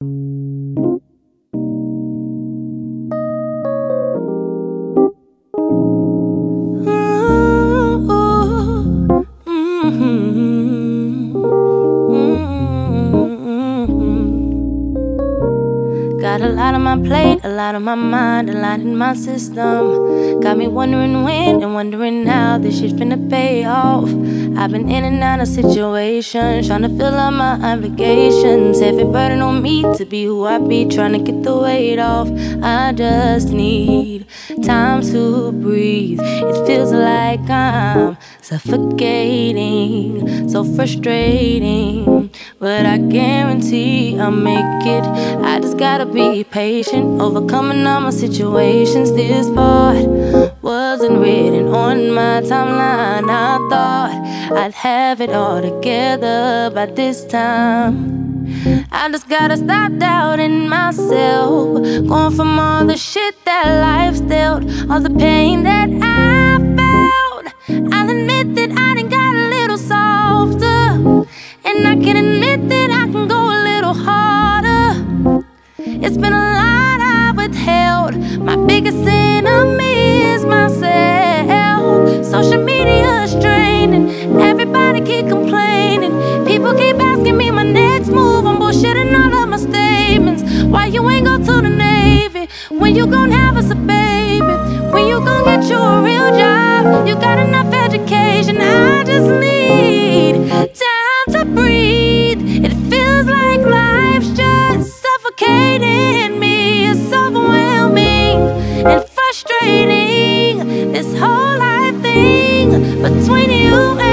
Thank you Got a lot on my plate, a lot on my mind, a lot in my system. Got me wondering when and wondering how this shit finna pay off. I've been in and out of situations, trying to fill out my obligations. Heavy burden on me to be who I be, trying to get the weight off. I just need time to breathe. It feels like I'm suffocating, so frustrating. But I guarantee I'll make it. I just gotta be patient, overcoming all my situations. This part wasn't written on my timeline. I thought I'd have it all together by this time. I just gotta stop doubting myself. Going from all the shit that life's dealt, all the pain that I It's been a lot I withheld. My biggest enemy is myself. Social media is draining. Everybody keep complaining. People keep asking me my next move. I'm bullshitting all of my statements. Why you ain't go to the Navy? When you gon' have us a baby? When you gon' get you a real job? You got enough education between you